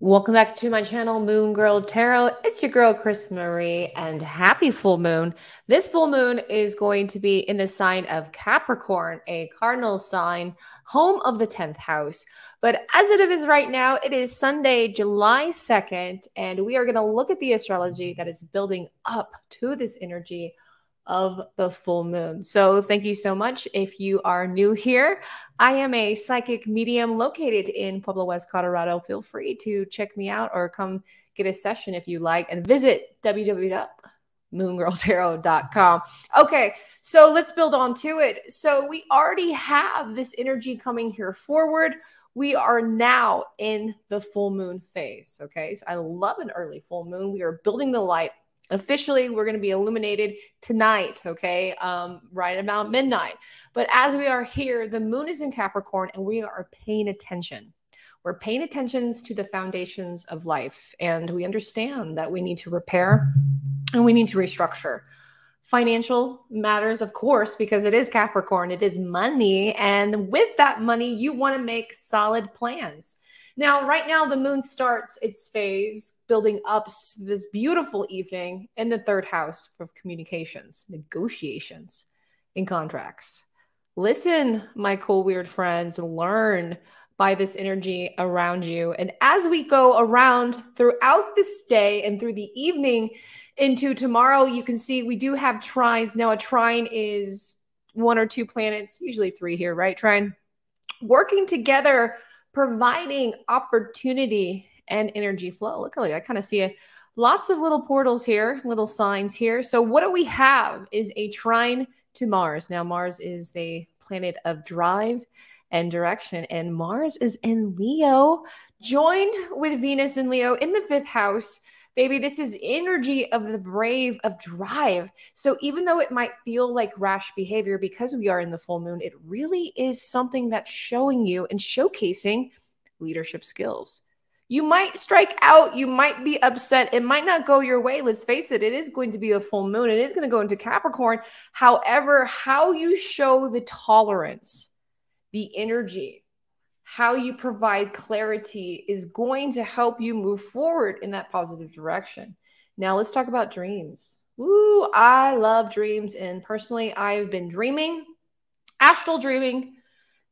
Welcome back to my channel, Moon Girl Tarot. It's your girl, Chris Marie, and happy full moon. This full moon is going to be in the sign of Capricorn, a cardinal sign, home of the 10th house. But as it is right now, it is Sunday, July 2nd, and we are going to look at the astrology that is building up to this energy of the full moon. So, thank you so much. If you are new here, I am a psychic medium located in Pueblo West, Colorado. Feel free to check me out or come get a session if you like and visit www.moongirltarot.com. Okay, so let's build on to it. So, we already have this energy coming here forward. We are now in the full moon phase. Okay, so I love an early full moon. We are building the light officially we're going to be illuminated tonight okay? Um, right about midnight. But as we are here the moon is in capricorn and we are paying attention. We're paying attention to the foundations of life and we understand that we need to repair and we need to restructure. Financial matters of course because it is capricorn it is money and with that money you want to make solid plans now, right now, the moon starts its phase building up this beautiful evening in the third house of communications, negotiations, and contracts. Listen, my cool, weird friends, learn by this energy around you. And as we go around throughout this day and through the evening into tomorrow, you can see we do have trines. Now, a trine is one or two planets, usually three here, right? Trine working together providing opportunity and energy flow. Look, I kind of see a, lots of little portals here, little signs here. So what do we have is a trine to Mars. Now, Mars is the planet of drive and direction, and Mars is in Leo, joined with Venus in Leo in the fifth house. Baby, this is energy of the brave, of drive. So even though it might feel like rash behavior because we are in the full moon, it really is something that's showing you and showcasing leadership skills. You might strike out, you might be upset, it might not go your way. Let's face it, it is going to be a full moon, it is going to go into Capricorn. However, how you show the tolerance, the energy, how you provide clarity is going to help you move forward in that positive direction. Now, let's talk about dreams. Ooh, I love dreams. And personally, I've been dreaming, astral dreaming,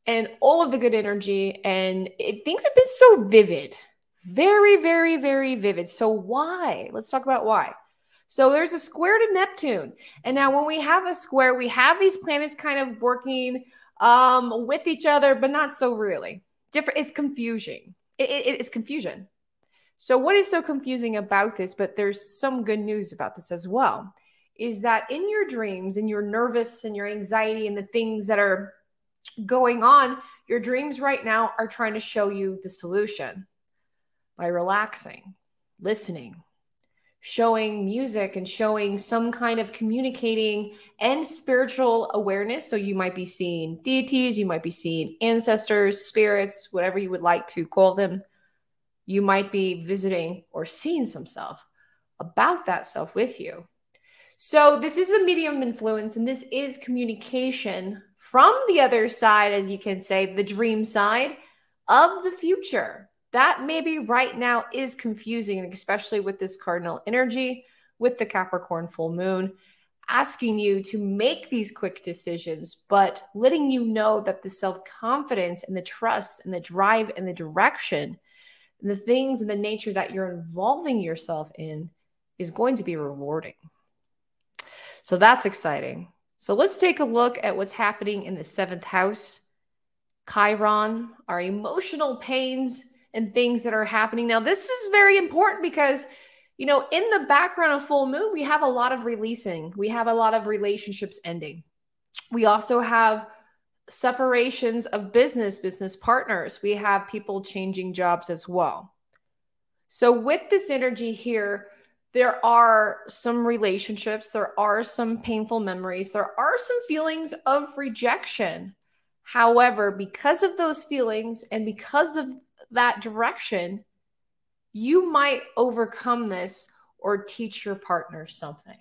and all of the good energy. And it, things have been so vivid, very, very, very vivid. So, why? Let's talk about why. So, there's a square to Neptune. And now, when we have a square, we have these planets kind of working um, with each other, but not so really different. It's confusing. It, it, it's confusion. So, what is so confusing about this? But there's some good news about this as well is that in your dreams and your nervous and your anxiety and the things that are going on, your dreams right now are trying to show you the solution by relaxing, listening, showing music and showing some kind of communicating and spiritual awareness. So you might be seeing deities, you might be seeing ancestors, spirits, whatever you would like to call them. You might be visiting or seeing some self about that self with you. So this is a medium influence and this is communication from the other side, as you can say, the dream side of the future that maybe right now is confusing, especially with this cardinal energy, with the Capricorn full moon, asking you to make these quick decisions, but letting you know that the self confidence and the trust and the drive and the direction and the things and the nature that you're involving yourself in is going to be rewarding. So that's exciting. So let's take a look at what's happening in the seventh house. Chiron, our emotional pains and things that are happening. Now, this is very important because, you know, in the background of full moon, we have a lot of releasing, we have a lot of relationships ending. We also have separations of business, business partners. We have people changing jobs as well. So, with this energy here, there are some relationships, there are some painful memories, there are some feelings of rejection. However, because of those feelings and because of that direction, you might overcome this or teach your partner something.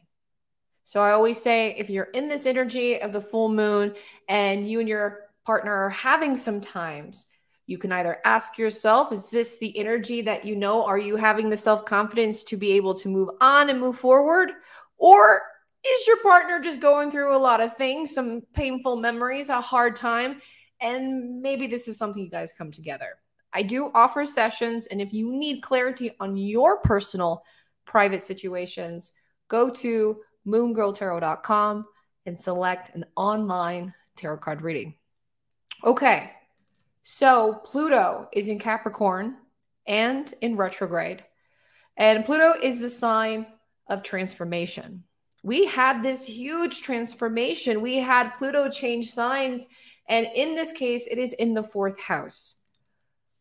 So I always say if you're in this energy of the full moon and you and your partner are having some times, You can either ask yourself, is this the energy that you know? Are you having the self confidence to be able to move on and move forward? Or is your partner just going through a lot of things, some painful memories, a hard time? And maybe this is something you guys come together. I do offer sessions. And if you need clarity on your personal private situations, go to moongirltarot.com and select an online tarot card reading. Okay, so Pluto is in Capricorn and in retrograde. And Pluto is the sign of transformation. We had this huge transformation. We had Pluto change signs. And in this case, it is in the fourth house.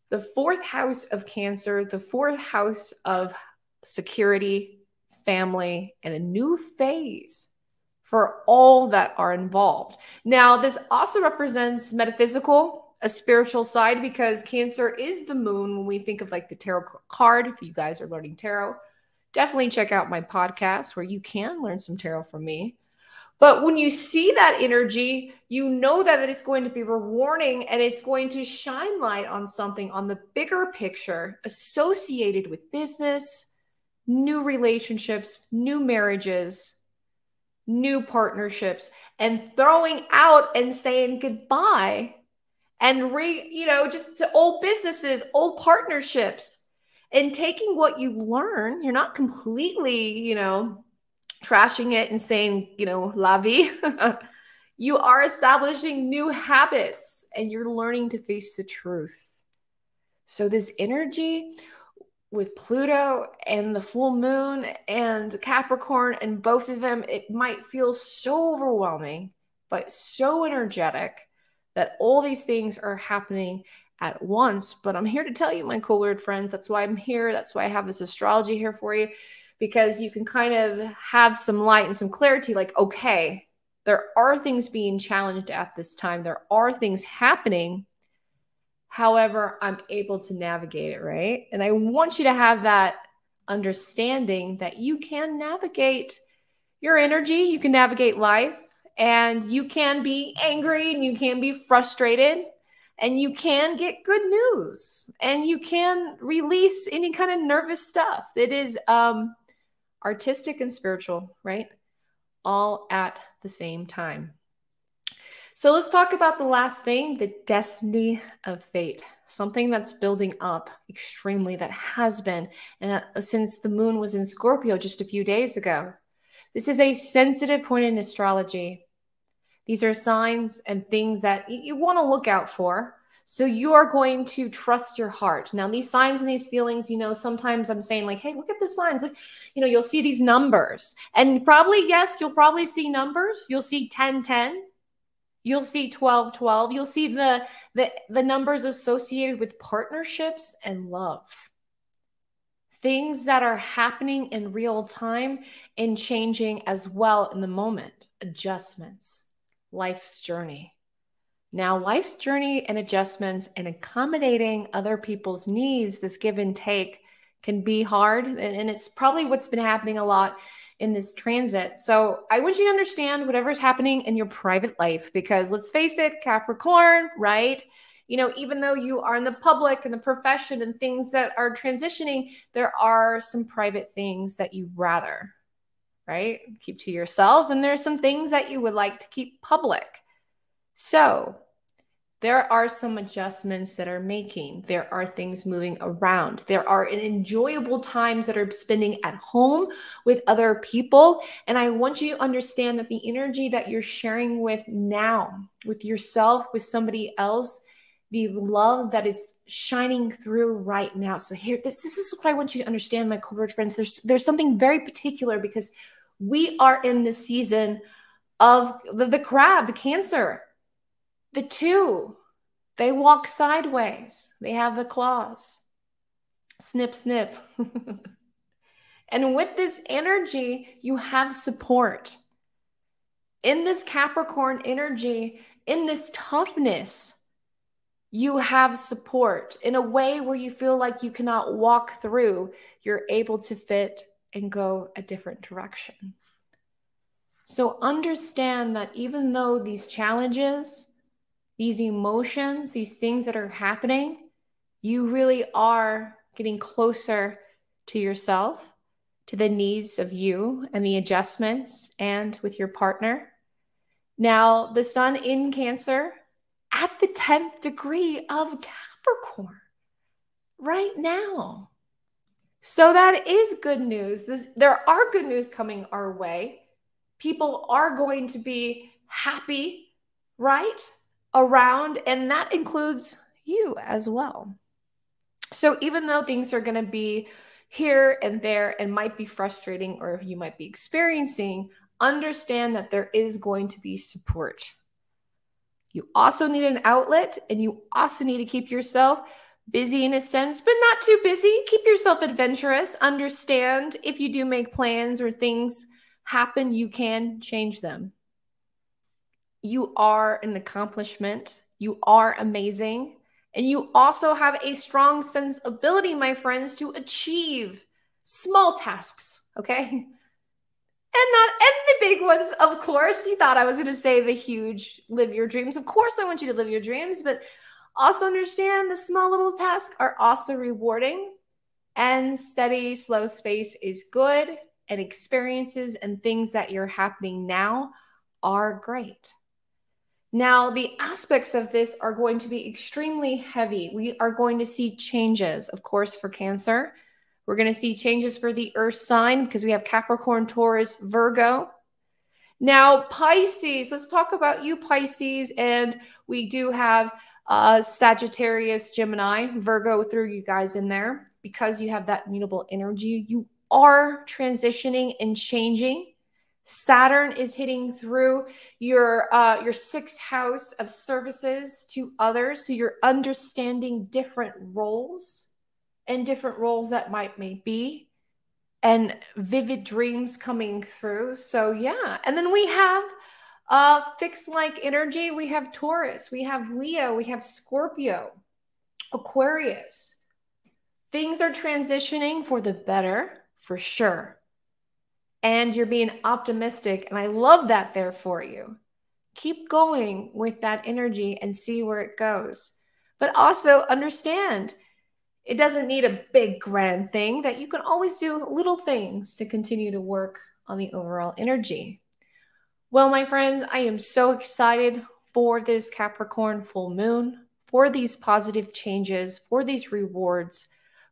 The fourth house of Cancer, the fourth house of security, family, and a new phase for all that are involved. Now, this also represents metaphysical a spiritual side because Cancer is the moon when we think of like the tarot card. If you guys are learning tarot, definitely check out my podcast where you can learn some tarot from me. But when you see that energy, you know that it's going to be rewarding and it's going to shine light on something on the bigger picture associated with business, new relationships, new marriages, new partnerships, and throwing out and saying goodbye and re, you know, just to old businesses, old partnerships, and taking what you learn. You're not completely, you know, trashing it and saying, you know, la vie. you are establishing new habits and you're learning to face the truth. So, this energy with Pluto and the full moon and Capricorn and both of them, it might feel so overwhelming, but so energetic that all these things are happening at once. But I'm here to tell you, my cool weird friends, that's why I'm here. That's why I have this astrology here for you, because you can kind of have some light and some clarity like, okay, there are things being challenged at this time, there are things happening. However, I'm able to navigate it, right? And I want you to have that understanding that you can navigate your energy, you can navigate life, and you can be angry and you can be frustrated and you can get good news and you can release any kind of nervous stuff. It is um, artistic and spiritual, right? All at the same time. So let's talk about the last thing the destiny of fate, something that's building up extremely, that has been, and uh, since the moon was in Scorpio just a few days ago. This is a sensitive point in astrology these are signs and things that you want to look out for. So you are going to trust your heart. Now, these signs and these feelings, you know, sometimes I'm saying, like, hey, look at the signs. Look, you know, you'll see these numbers. And probably, yes, you'll probably see numbers. You'll see 10, 10. You'll see 12, 12. You'll see the the, the numbers associated with partnerships and love. Things that are happening in real time and changing as well in the moment, adjustments life's journey. Now, life's journey and adjustments and accommodating other people's needs, this give and take, can be hard. And it's probably what's been happening a lot in this transit. So I want you to understand whatever's happening in your private life because let's face it, Capricorn, right? You know, even though you are in the public and the profession and things that are transitioning, there are some private things that you rather right? Keep to yourself. And there's some things that you would like to keep public. So there are some adjustments that are making. There are things moving around. There are enjoyable times that are spending at home with other people. And I want you to understand that the energy that you're sharing with now, with yourself, with somebody else, the love that is shining through right now. So here, this, this is what I want you to understand, my cohort friends. There's there's something very particular because we are in the season of the, the crab, the cancer. The two, they walk sideways. They have the claws. Snip, snip. and with this energy, you have support. In this Capricorn energy, in this toughness, you have support in a way where you feel like you cannot walk through. You're able to fit and go a different direction. So understand that even though these challenges, these emotions, these things that are happening, You really are getting closer to yourself, to the needs of you and the adjustments, and with your partner. Now, the sun in Cancer at the 10th degree of Capricorn right now. So that is good news. This, there are good news coming our way. People are going to be happy, right? Around, and that includes you as well. So even though things are going to be here and there and might be frustrating or you might be experiencing, understand that there is going to be support. You also need an outlet and you also need to keep yourself busy in a sense, but not too busy. Keep yourself adventurous. Understand if you do make plans or things happen, you can change them. You are an accomplishment. You are amazing. And you also have a strong sense ability, my friends, to achieve small tasks. Okay. And not and the big ones, of course. You thought I was going to say the huge live your dreams. Of course, I want you to live your dreams, but also understand the small little tasks are also rewarding. And steady, slow space is good. And experiences and things that you're happening now are great. Now, the aspects of this are going to be extremely heavy. We are going to see changes, of course, for Cancer. We're going to see changes for the earth sign because we have Capricorn, Taurus, Virgo. Now, Pisces, let's talk about you, Pisces. And we do have uh, Sagittarius, Gemini, Virgo through you guys in there because you have that mutable energy. You are transitioning and changing. Saturn is hitting through your uh, your sixth house of services to others, so you're understanding different roles and different roles that might may be and vivid dreams coming through. So yeah. And then we have uh fixed like energy. We have Taurus, we have Leo, we have Scorpio, Aquarius. Things are transitioning for the better for sure. And you're being optimistic. And I love that there for you. Keep going with that energy and see where it goes. But also understand it doesn't need a big grand thing, that you can always do little things to continue to work on the overall energy. Well, my friends, I am so excited for this Capricorn full moon, for these positive changes, for these rewards,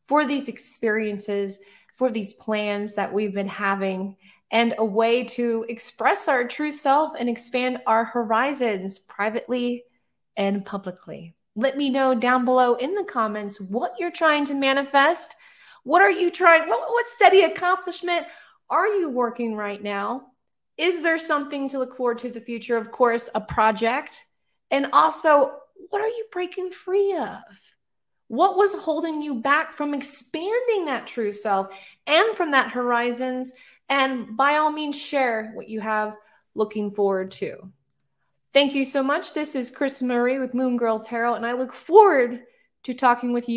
for these experiences, for these plans that we've been having, and a way to express our true self and expand our horizons privately and publicly. Let me know down below in the comments what you're trying to manifest. What are you trying? What, what steady accomplishment are you working right now? Is there something to look forward to the future? Of course, a project. And also, what are you breaking free of? What was holding you back from expanding that true self and from that horizons? And by all means, share what you have looking forward to. Thank you so much. This is Chris Murray with Moon Girl Tarot, and I look forward to talking with you